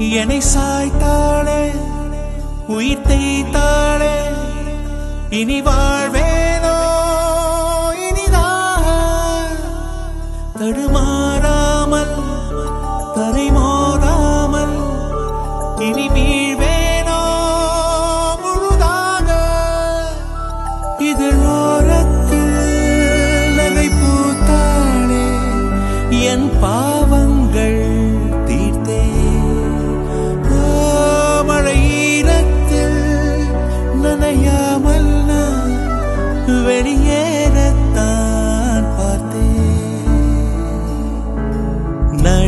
என்னை சாய்த்தாளே உயிர் தேய்த்தாளே இனி வாழ்வேனோ இனிதாக தடுமாறாமல் தரைமோதாமல் இனி வீழ்வேனோ முழுதாக இதழோ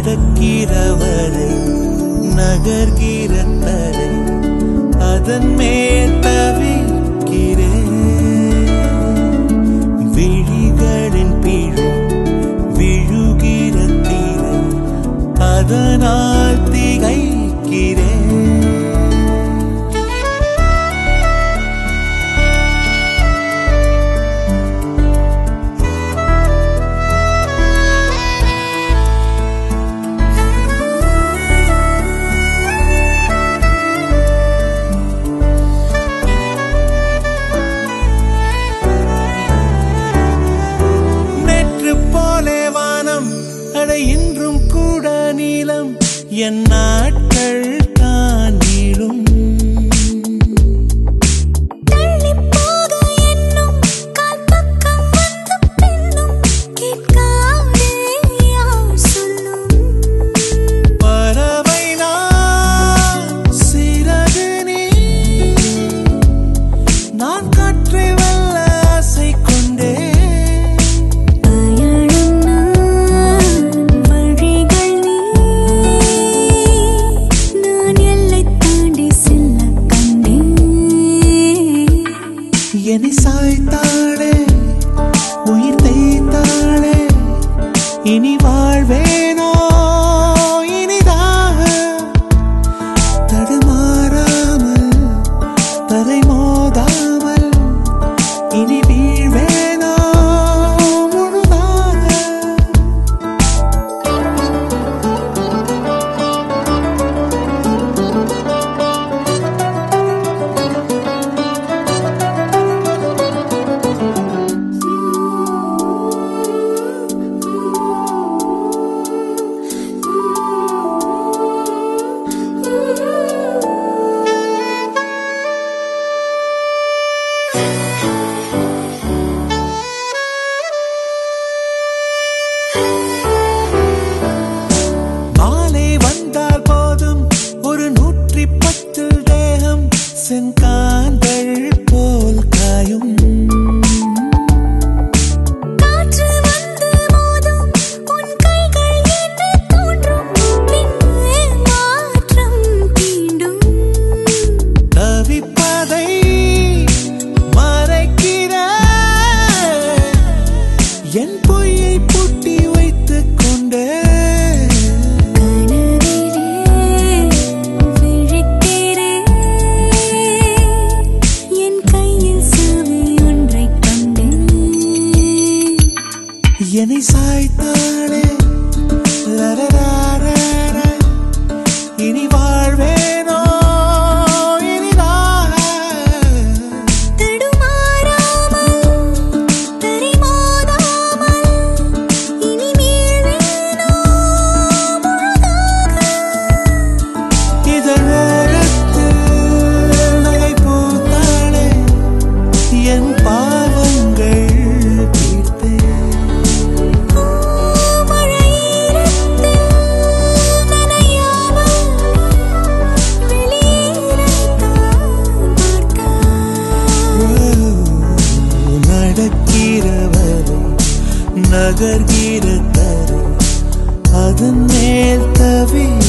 நடக்கிறவரை நகர்கிற தரை அதன் மேல் தவிக்கிறேன் விழிகளின் பிழை விழுகிற தீரை அதனால் என் நாட்டு என்னை சாய்த்தாளே. லரரா நகர்கிற தரும் அதன் மேல் தவிர